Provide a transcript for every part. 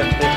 Gracias.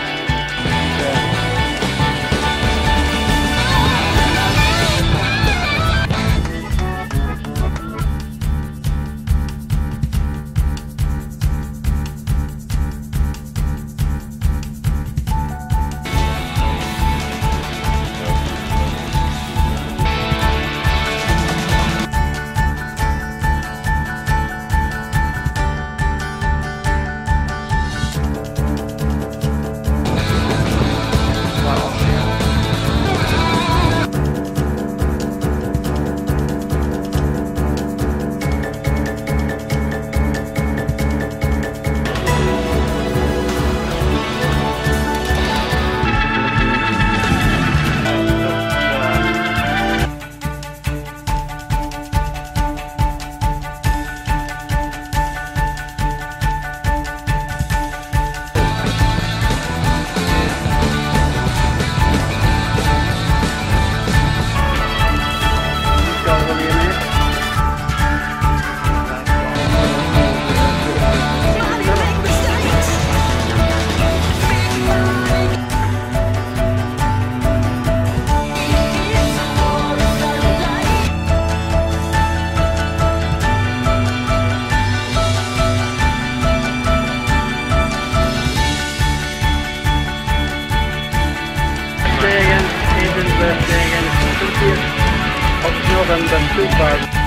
more than, than two cars.